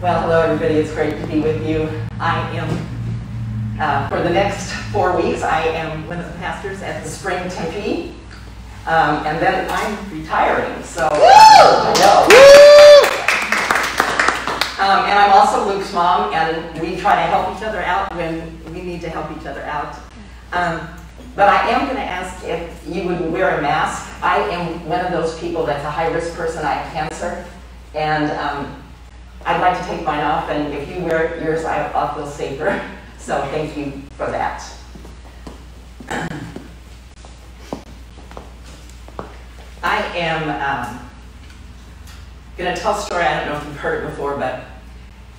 Well, hello everybody. It's great to be with you. I am, uh, for the next four weeks, I am one of the pastors at the Spring Tempe. Um, and then I'm retiring, so I know. Um, and I'm also Luke's mom, and we try to help each other out when we need to help each other out. Um, but I am going to ask if you would wear a mask. I am one of those people that's a high risk person. I have cancer, and um, I'd like to take mine off, and if you wear yours, I'll feel safer. So thank you for that. I am um, going to tell a story. I don't know if you've heard it before, but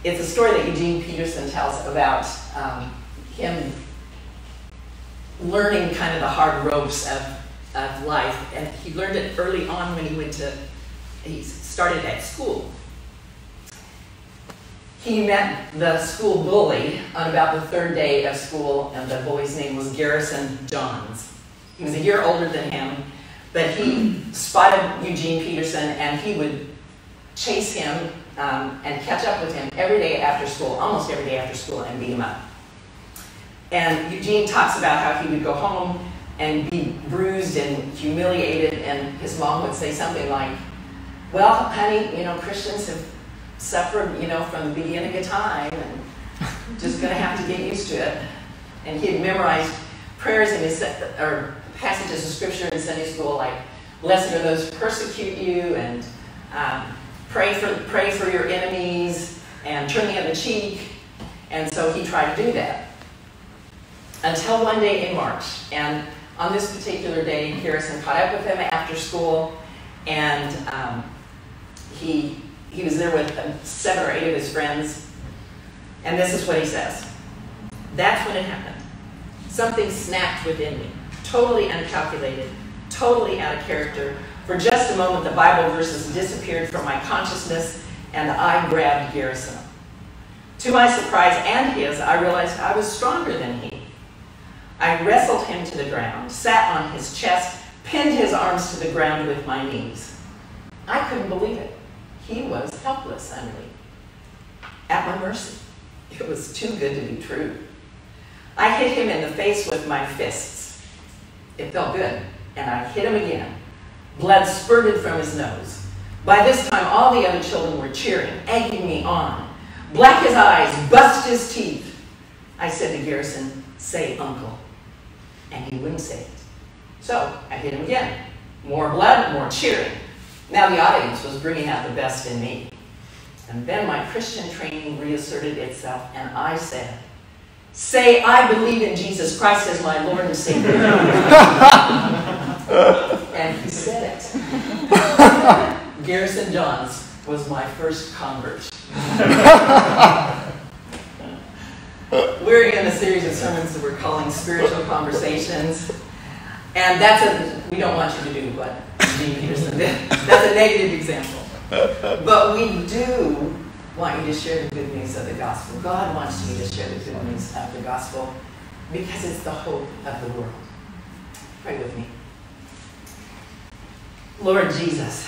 it's a story that Eugene Peterson tells about um, him learning kind of the hard ropes of, of life. And he learned it early on when he went to, he started at school he met the school bully on about the third day of school, and the bully's name was Garrison Johns. He was a year older than him, but he spotted Eugene Peterson, and he would chase him um, and catch up with him every day after school, almost every day after school, and beat him up. And Eugene talks about how he would go home and be bruised and humiliated, and his mom would say something like, well, honey, you know, Christians have suffered, you know, from the beginning of time and just going to have to get used to it. And he had memorized prayers in his, or passages of scripture in Sunday school, like, blessed are those who persecute you, and um, pray, for, pray for your enemies, and turn the other cheek. And so he tried to do that. Until one day in March. And on this particular day, Harrison caught up with him after school, and um, he he was there with um, seven or eight of his friends. And this is what he says. That's when it happened. Something snapped within me, totally uncalculated, totally out of character. For just a moment, the Bible verses disappeared from my consciousness and I grabbed Garrison. To my surprise and his, I realized I was stronger than he. I wrestled him to the ground, sat on his chest, pinned his arms to the ground with my knees. I couldn't believe it. He was helpless, Emily, at my mercy. It was too good to be true. I hit him in the face with my fists. It felt good, and I hit him again. Blood spurted from his nose. By this time, all the other children were cheering, egging me on. Black his eyes, bust his teeth. I said to Garrison, say uncle. And he wouldn't say it. So I hit him again. More blood, more cheering. Now the audience was bringing out the best in me. And then my Christian training reasserted itself, and I said, Say, I believe in Jesus Christ as my Lord and Savior. and he said it. Garrison Johns was my first convert. we're in a series of sermons that we're calling Spiritual Conversations. And that's a, we don't want you to do what Gene Peterson did. That's a negative example. But we do want you to share the good news of the gospel. God wants you to share the good news of the gospel because it's the hope of the world. Pray with me. Lord Jesus,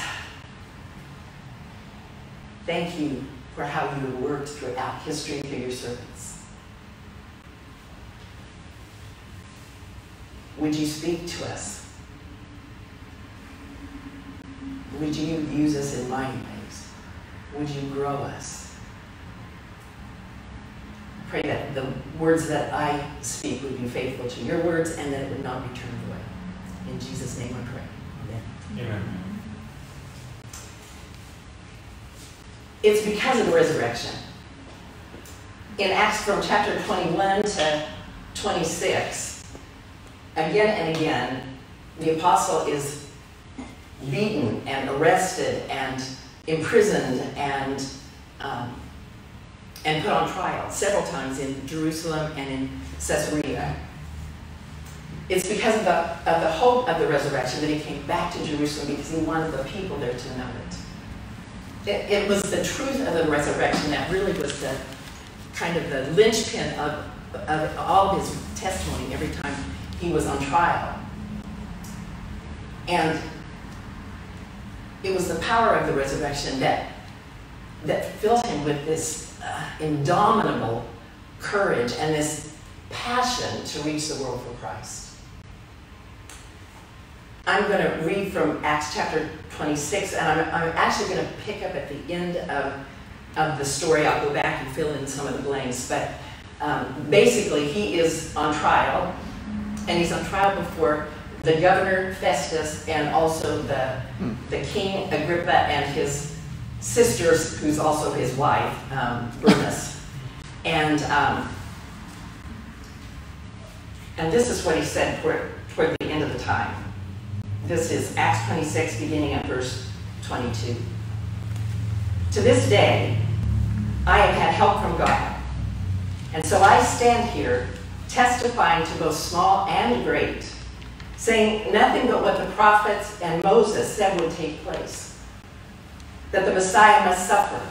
thank you for how you worked throughout history through your servants. Would you speak to us Would you use us in mighty ways? Would you grow us? Pray that the words that I speak would be faithful to your words and that it would not be turned away. In Jesus' name I pray. Amen. Amen. It's because of the resurrection. In Acts from chapter 21 to 26, again and again, the apostle is beaten and arrested and imprisoned and um, and put on trial several times in Jerusalem and in Caesarea. It's because of the, of the hope of the resurrection that he came back to Jerusalem because he wanted the people there to know it. It, it was the truth of the resurrection that really was the kind of the linchpin of, of all of his testimony every time he was on trial. And it was the power of the resurrection that that filled him with this uh, indomitable courage and this passion to reach the world for Christ. I'm going to read from Acts chapter 26, and I'm, I'm actually going to pick up at the end of, of the story. I'll go back and fill in some of the blanks, but um, basically, he is on trial, and he's on trial before the governor Festus and also the, the king Agrippa and his sisters, who's also his wife, um, Bernice. And, um, and this is what he said toward, toward the end of the time. This is Acts 26, beginning at verse 22. To this day, I have had help from God. And so I stand here testifying to both small and great, saying nothing but what the prophets and Moses said would take place that the Messiah must suffer,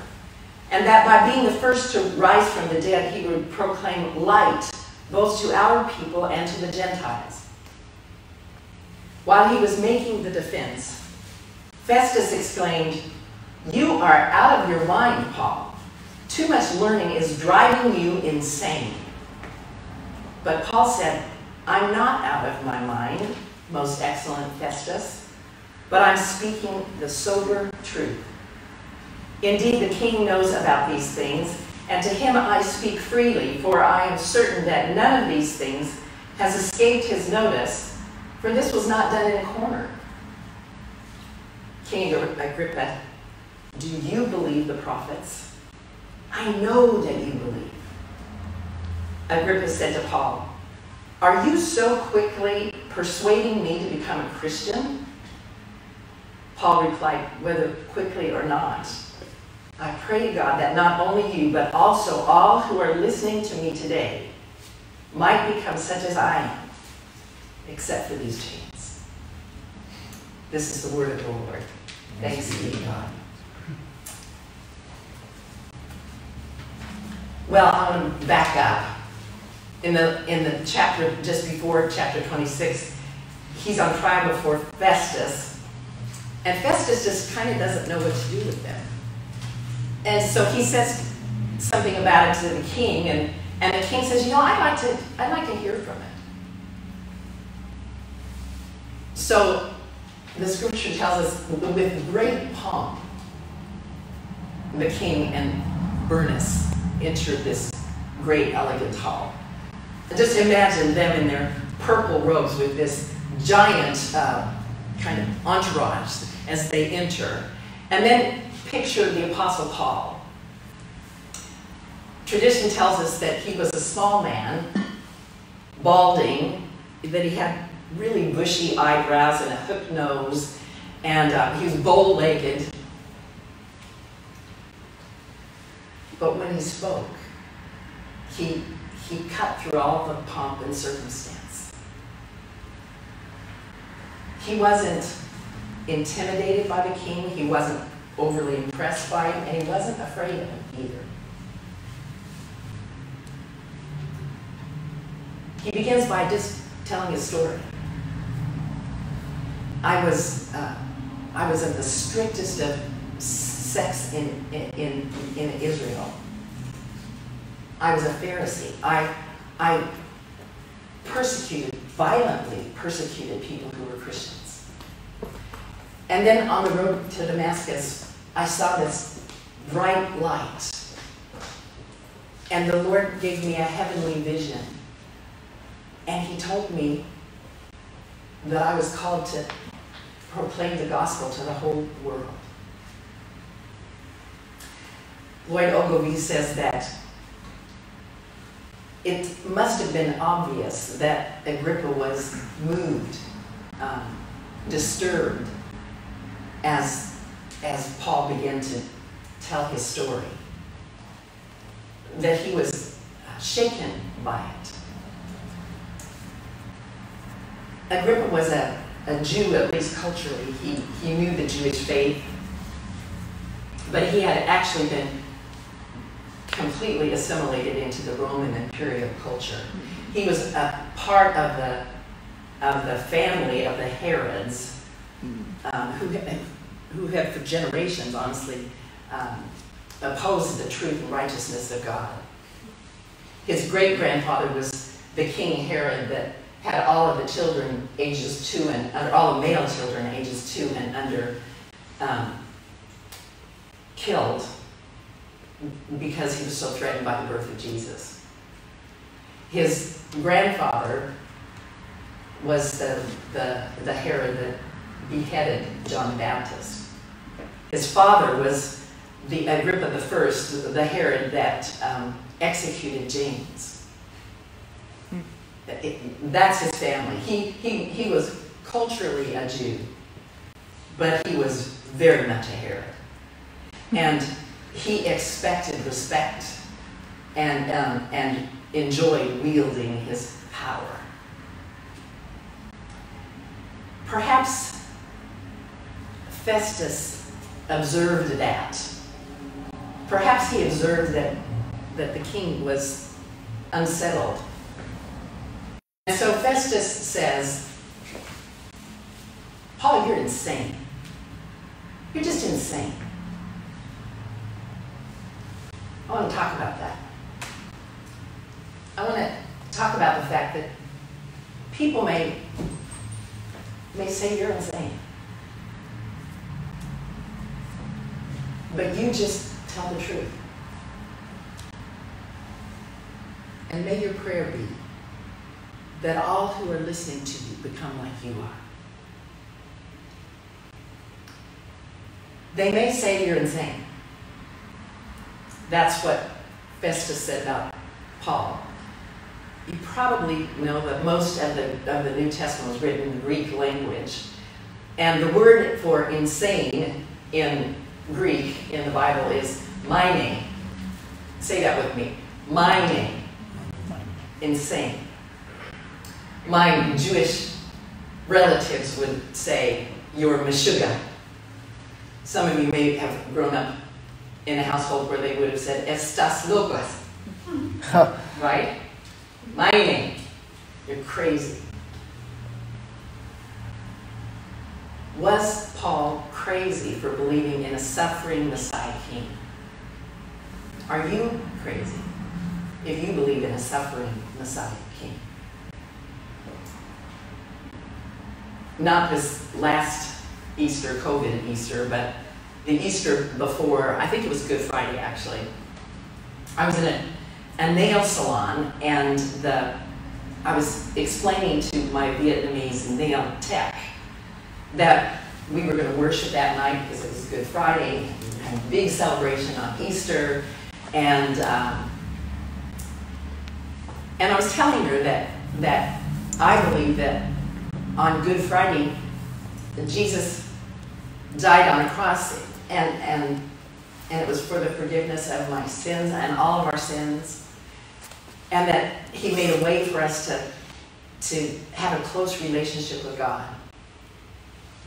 and that by being the first to rise from the dead, he would proclaim light both to our people and to the Gentiles. While he was making the defense, Festus exclaimed, You are out of your mind, Paul. Too much learning is driving you insane. But Paul said, I'm not out of my mind, most excellent Festus, but I'm speaking the sober truth. Indeed, the king knows about these things, and to him I speak freely, for I am certain that none of these things has escaped his notice, for this was not done in a corner. King Agrippa, do you believe the prophets? I know that you believe. Agrippa said to Paul, Are you so quickly persuading me to become a Christian? Paul replied, Whether quickly or not, I pray God that not only you, but also all who are listening to me today might become such as I am, except for these chains. This is the word of the Lord. Thanks be to God. Well, I want to back up. In the, in the chapter just before chapter 26, he's on trial before Festus. And Festus just kind of doesn't know what to do with them. And so he says something about it to the king, and, and the king says, you know, I'd like to, I'd like to hear from it. So the scripture tells us with great pomp, the king and Bernice entered this great elegant hall. Just imagine them in their purple robes with this giant uh, kind of entourage as they enter. And then picture the Apostle Paul. Tradition tells us that he was a small man, balding, that he had really bushy eyebrows and a hooked nose, and uh, he was bow-legged. But when he spoke, he, he cut through all the pomp and circumstance. He wasn't intimidated by the king. He wasn't overly impressed by him, and he wasn't afraid of him either. He begins by just telling his story. I was, uh, I was of the strictest of sects in, in, in Israel. I was a Pharisee. I, I persecuted, violently persecuted people who were Christians. And then on the road to Damascus, I saw this bright light. And the Lord gave me a heavenly vision. And He told me that I was called to proclaim the gospel to the whole world. Lloyd Ogilvie says that it must have been obvious that Agrippa was moved, um, disturbed, as, as Paul began to tell his story. That he was shaken by it. Agrippa was a, a Jew, at least culturally. He, he knew the Jewish faith, but he had actually been completely assimilated into the Roman imperial culture. He was a part of the, of the family of the Herods, um, who, who have for generations, honestly, um, opposed the truth and righteousness of God. His great grandfather was the King Herod that had all of the children ages two and under, all the male children ages two and under um, killed because he was so threatened by the birth of Jesus. His grandfather was the, the, the Herod that beheaded John the Baptist. His father was the Agrippa the First, the Herod that um, executed James. It, that's his family. He, he, he was culturally a Jew, but he was very much a Herod. And he expected respect and, um, and enjoyed wielding his power. Perhaps Festus observed that. Perhaps he observed that, that the king was unsettled. And so Festus says, Paul, you're insane. You're just insane. I want to talk about that. I want to talk about the fact that people may, may say you're insane. But you just tell the truth. And may your prayer be that all who are listening to you become like you are. They may say you're insane. That's what Festus said about Paul. You probably know that most of the, of the New Testament was written in the Greek language. And the word for insane in Greek in the Bible is name. Say that with me. name. Insane. My Jewish relatives would say, you're Meshuggah. Some of you may have grown up in a household where they would have said, Estas locas. right? My name. You're crazy. Was Paul crazy for believing in a suffering Messiah king? Are you crazy if you believe in a suffering Messiah king? Not this last Easter, COVID Easter, but the Easter before, I think it was Good Friday actually. I was in a, a nail salon and the I was explaining to my Vietnamese nail tech that we were going to worship that night because it was Good Friday, and a big celebration on Easter, and um, and I was telling her that that I believe that on Good Friday, Jesus died on a cross, and and and it was for the forgiveness of my sins and all of our sins, and that He made a way for us to to have a close relationship with God.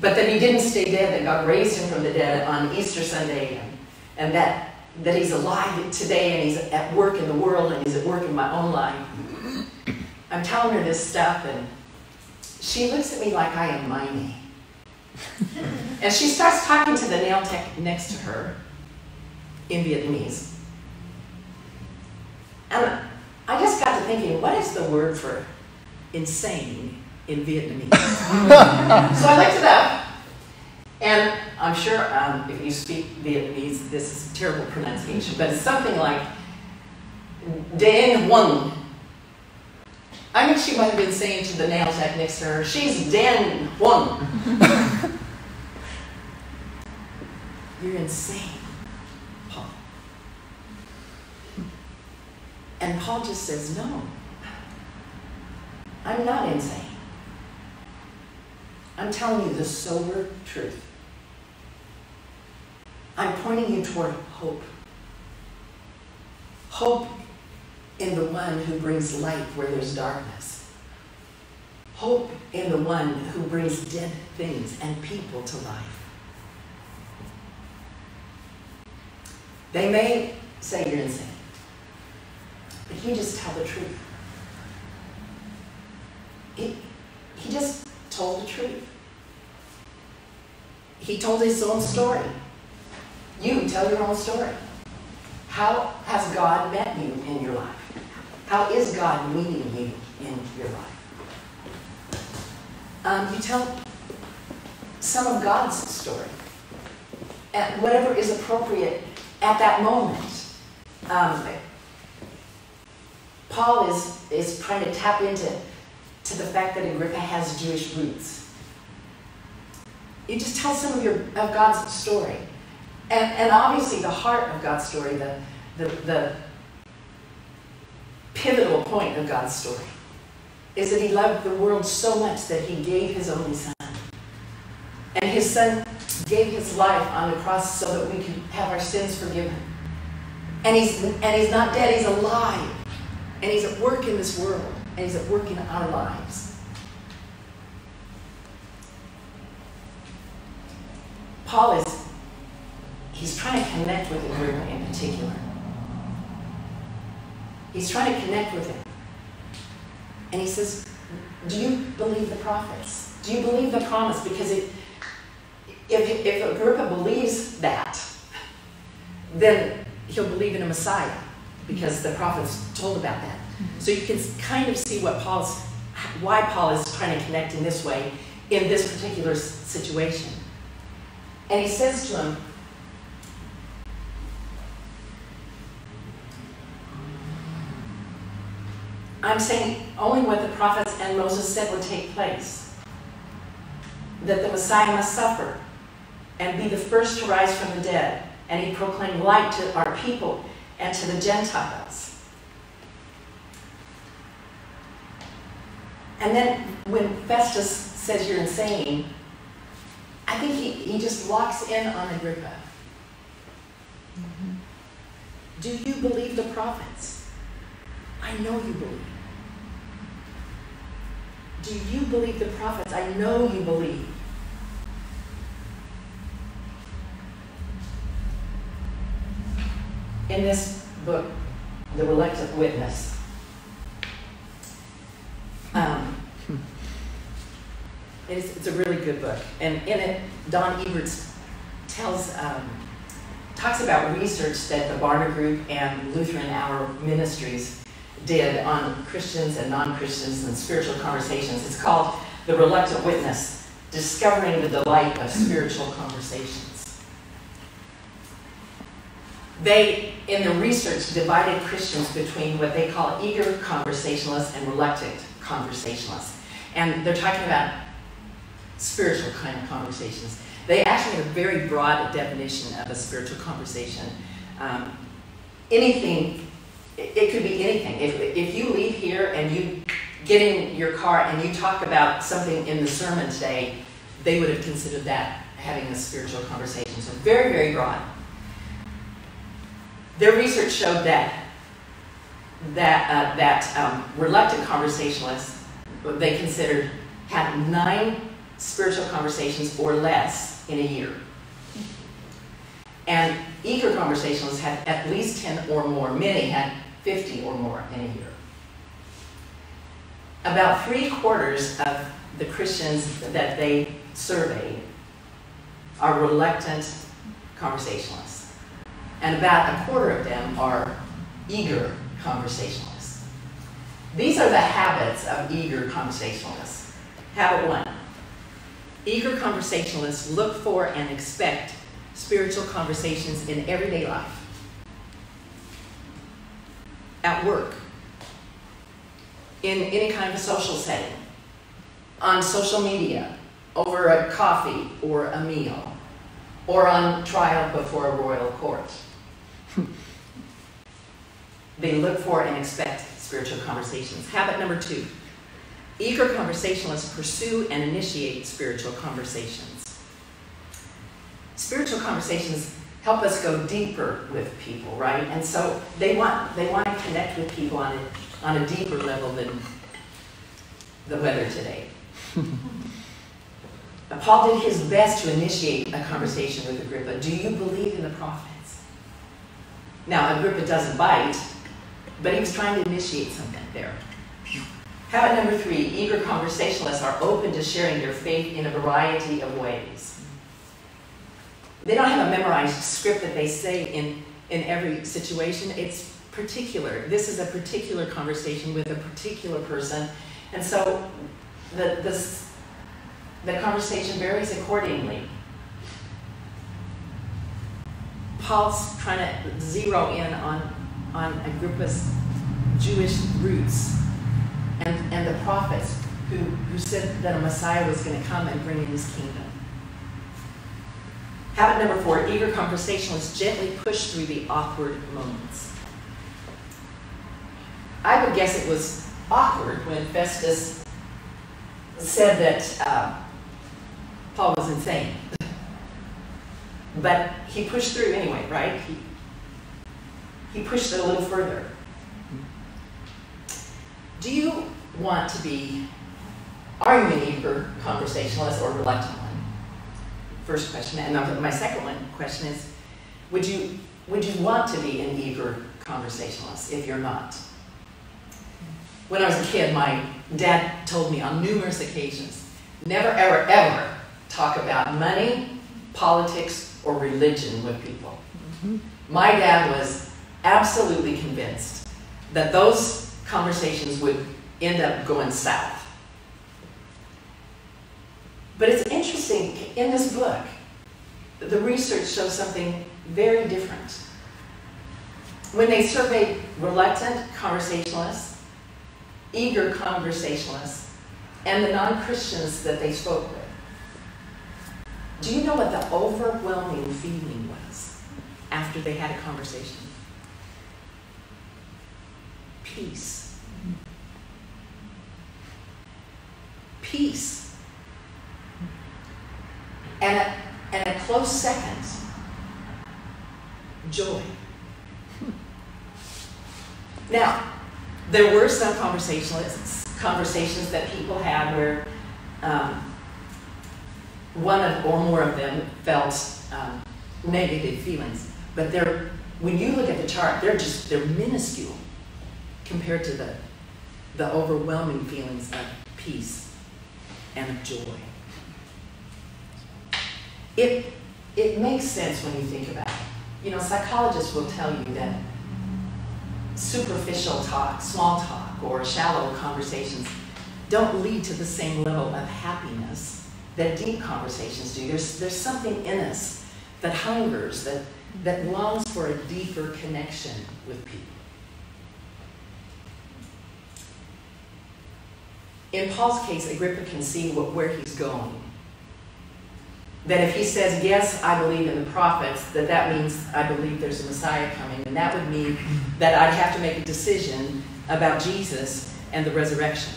But that he didn't stay dead, that God raised him from the dead on Easter Sunday, and, and that, that he's alive today and he's at work in the world and he's at work in my own life. I'm telling her this stuff, and she looks at me like I am mining. And she starts talking to the nail tech next to her in Vietnamese. And I just got to thinking, what is the word for insane in Vietnamese. so I looked it up, and I'm sure um, if you speak Vietnamese, this is terrible pronunciation, but it's something like Dan Huong. I think she might have been saying to the nail tech next to her, she's Dan Huong. You're insane, Paul. And Paul just says, no, I'm not insane. I'm telling you the sober truth. I'm pointing you toward hope. Hope in the one who brings light where there's darkness. Hope in the one who brings dead things and people to life. They may say you're insane, but you just tell the truth. He, he just told the truth. He told his own story. You tell your own story. How has God met you in your life? How is God meeting you in your life? Um, you tell some of God's story, at whatever is appropriate at that moment. Um, Paul is, is trying to tap into to the fact that Agrippa has Jewish roots. You just tell some of your of God's story. And, and obviously the heart of God's story, the, the, the point of God's story, is that he loved the world so much that he gave his only son. And his son gave his life on the cross so that we could have our sins forgiven. And he's, and he's not dead, he's alive. And he's at work in this world, and he's at work in our lives. Paul is, he's trying to connect with Agrippa in particular. He's trying to connect with him. And he says, Do you believe the prophets? Do you believe the promise? Because it, if, if Agrippa believes that, then he'll believe in a Messiah because the prophets told about that. So you can kind of see what Paul's, why Paul is trying to connect in this way in this particular situation. And he says to him, I'm saying only what the prophets and Moses said would take place. That the Messiah must suffer and be the first to rise from the dead. And he proclaimed light to our people and to the Gentiles. And then when Festus says you're insane, I think he, he just locks in on Agrippa. Mm-hmm. Do you believe the prophets? I know you believe. Do you believe the prophets? I know you believe. In this book, The Reluctant Witness, um, it's, it's, a really good book. And in it, Don Everts tells, um, talks about research that the Barna Group and Lutheran Hour Ministries did on Christians and non-Christians and spiritual conversations. It's called The Reluctant Witness, Discovering the Delight of Spiritual Conversations. They, in the research, divided Christians between what they call eager conversationalists and reluctant conversationalists. And they're talking about spiritual kind of conversations. They actually have a very broad definition of a spiritual conversation. Um, anything it, could be anything. If, if you leave here and you get in your car and you talk about something in the sermon today, they would have considered that having a spiritual conversation. So very, very broad. Their research showed that that uh, that um, reluctant conversationalists they considered had nine spiritual conversations or less in a year. And eager conversationalists had at least 10 or more. Many had 50 or more in a year. About three quarters of the Christians that they surveyed are reluctant conversationalists. And about a quarter of them are eager conversationalists. These are the habits of eager conversationalists. Habit one eager conversationalists look for and expect spiritual conversations in everyday life at work, in any kind of a social setting, on social media, over a coffee or a meal, or on trial before a royal court. they look for and expect spiritual conversations. Habit number two eager conversationalists pursue and initiate spiritual conversations. Spiritual conversations help us go deeper with people, right? And so they want they want to connect with people on a, on a deeper level than the weather today. Paul did his best to initiate a conversation with Agrippa. Do you believe in the prophets? Now, Agrippa doesn't bite, but he was trying to initiate something there. Habit number three eager conversationalists are open to sharing their faith in a variety of ways. They don't have a memorized script that they say in, in every situation. It's particular. This is a particular conversation with a particular person. And so the, the, the conversation varies accordingly. Paul's trying to zero in on, on Agrippa's Jewish roots and, and the prophets who, who said that a Messiah was going to come and bring in his kingdom. Habit number four, eager conversationalists gently push through the awkward moments. I would guess it was awkward when Festus said that uh, Paul was insane. but he pushed through anyway, right? He, he pushed it a little further. Do you want to be, are you an eager conversationalist or reluctant? First question. And my second one question is, would you, would you want to be an eager conversationalist if you're not? When I was a kid, my dad told me on numerous occasions, never, ever, ever talk about money, politics, or religion with people. My dad was absolutely convinced that those conversations would end up going south. But it's interesting, in this book, the research shows something very different. When they surveyed reluctant conversationalists, eager conversationalists, and the non Christians that they spoke with, do you know what the overwhelming feeling was after they had a conversation? Peace. Peace. And a, and a close second, joy. Now, there were some conversations, conversations that people had where um, one of, or more of them felt um, negative feelings. But they're, when you look at the chart, they're just, they're minuscule compared to the, the overwhelming feelings of peace and of joy. It, it makes sense when you think about it. You know, psychologists will tell you that superficial talk, small talk, or shallow conversations don't lead to the same level of happiness that deep conversations do. There's, there's something in us that hungers, that, that longs for a deeper connection with people. In Paul's case, Agrippa can see what, where he's going. That if he says, yes, I believe in the prophets, that that means I believe there's a Messiah coming. And that would mean that I'd have to make a decision about Jesus and the resurrection.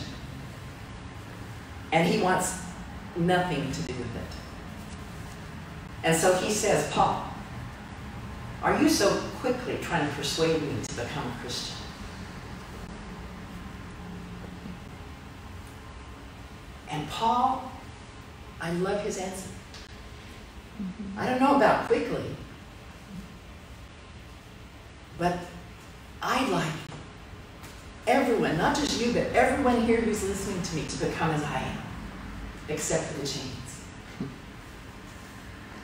And he wants nothing to do with it. And so he says, Paul, are you so quickly trying to persuade me to become a Christian? And Paul, I love his answer. Mm-hmm. I don't know about quickly, but I'd like everyone, not just you, but everyone here who's listening to me to become as I am except for the chains.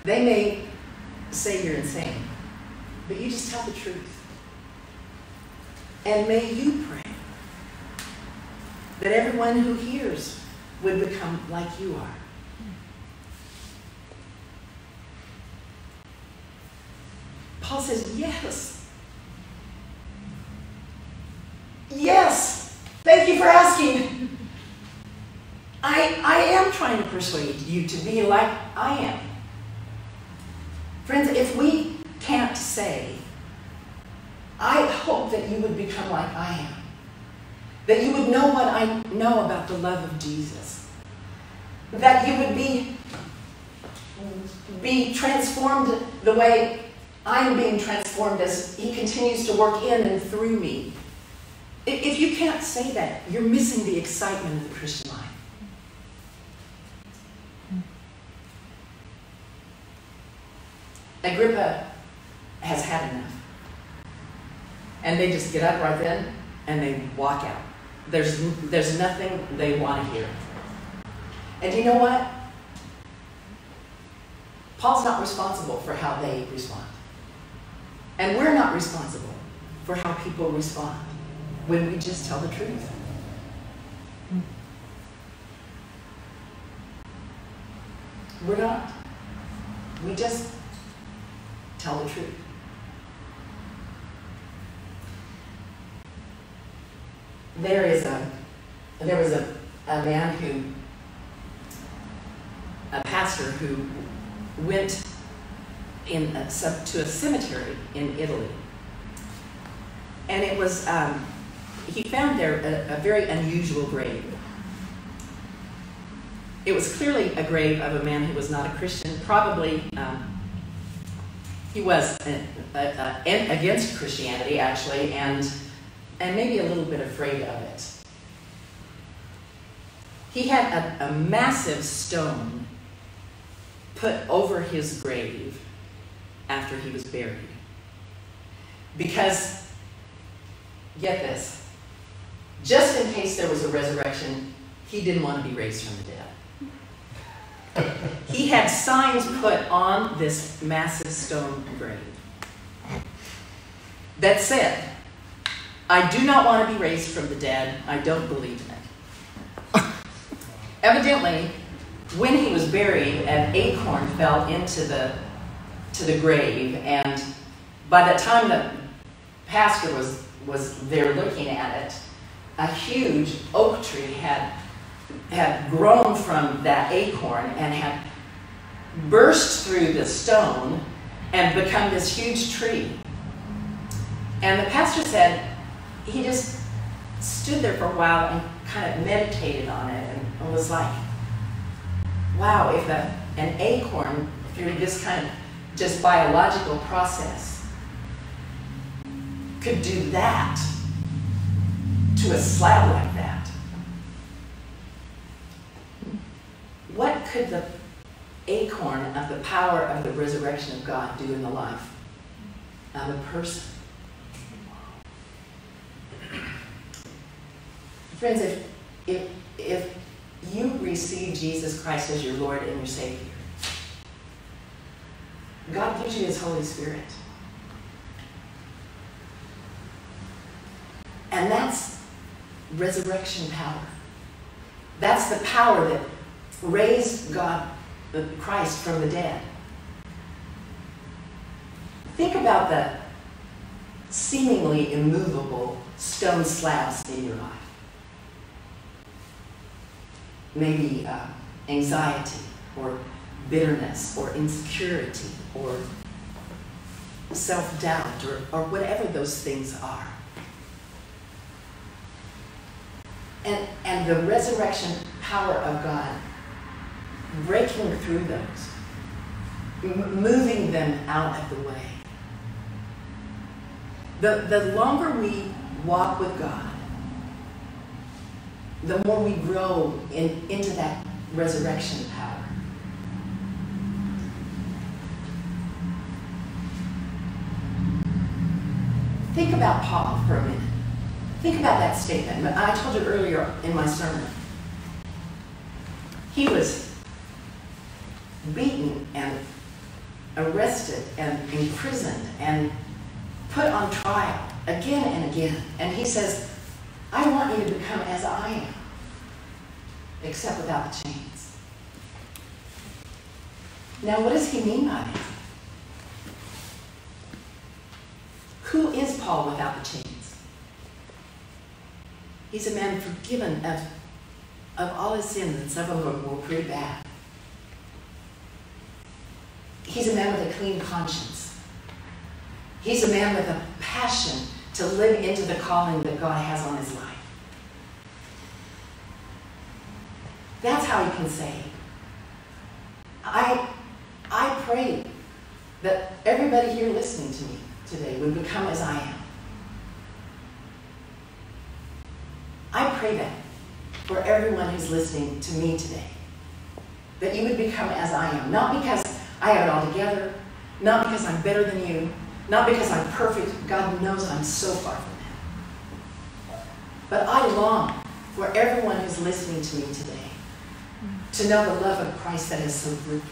They may say you're insane, but you just tell the truth. And may you pray that everyone who hears would become like you are. Paul says, Yes. Yes. Thank you for asking. I, I am trying to persuade you to be like I am. Friends, if we can't say, I hope that you would become like I am, that you would know what I know about the love of Jesus, that you would be, be transformed the way I'm being transformed as He continues to work in and through me. If you can't say that, you're missing the excitement of the Christian life. Hmm. Agrippa has had enough. And they just get up right then and they walk out. There's, there's nothing they want to hear. And you know what? Paul's not responsible for how they respond. And we're not responsible for how people respond when we just tell the truth. We're not. We just tell the truth. There is a, there was a, a man who, a pastor who went in a, to a cemetery in Italy. And it was, um, he found there a, a very unusual grave. It was clearly a grave of a man who was not a Christian. Probably um, he was a, a, against Christianity, actually, and, and maybe a little bit afraid of it. He had a, massive stone put over his grave after he was buried. Because, get this, just in case there was a resurrection, he didn't want to be raised from the dead he had signs put on this massive stone grave that said, I do not want to be raised from the dead. I don't believe in it. Evidently, when he was buried, an acorn fell into the, to the grave, and by the time the pastor was, was there looking at it, a huge oak tree had had grown from that acorn and had burst through the stone and become this huge tree. And the pastor said he just stood there for a while and kind of meditated on it and was like, wow, if a, an acorn, through this kind of just biological process, could do that to a slab like that, What could the acorn of the power of the resurrection of God do in the life of a person? Friends, if, if, if you receive Jesus Christ as your Lord and your Savior, God gives you His Holy Spirit. And that's resurrection power. That's the power that raised God, Christ from the dead. Think about the seemingly immovable stone slabs in your life. Maybe uh, anxiety or bitterness or insecurity or self doubt or, or whatever those things are. And, and the resurrection power of God breaking through those, moving them out of the way. The, the longer we walk with God, the more we grow in, into that resurrection power. Think about Paul for a minute. Think about that statement. I told you earlier in my sermon. He was beaten and arrested and imprisoned and put on trial again and again. And he says, I want you to become as I am, except without the chains. Now, what does he mean by that? Who is Paul without the chains? He's a man forgiven of, of all his sins, and some of them were pretty bad. He's a man with a clean conscience. He's a man with a passion to live into the calling that God has on his life. That's how he can say, I, I pray that everybody here listening to me today would become as I am. I pray that for everyone who's listening to me today, that you would become as I am. Not because I have it all together. Not because I'm better than you. Not because I'm perfect. God knows I'm so far from that. But I long for everyone who's listening to me today to know the love of Christ that is so great.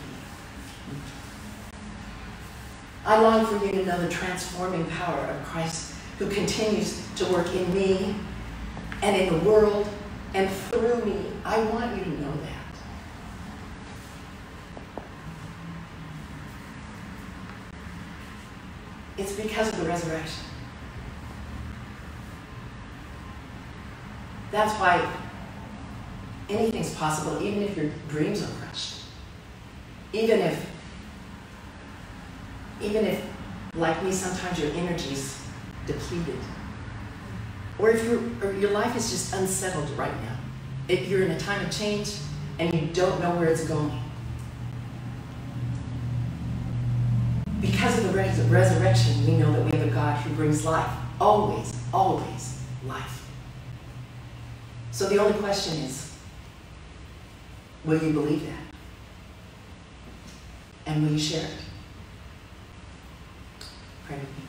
I long for you to know the transforming power of Christ who continues to work in me and in the world and through me. I want you to know that. It's because of the resurrection. That's why anything's possible, even if your dreams are crushed. Even if, even if, like me, sometimes your energy's depleted. Or if your, or your life is just unsettled right now. If you're in a time of change and you don't know where it's going. Because of the res- resurrection, we know that we have a God who brings life. Always, always life. So the only question is will you believe that? And will you share it? Me.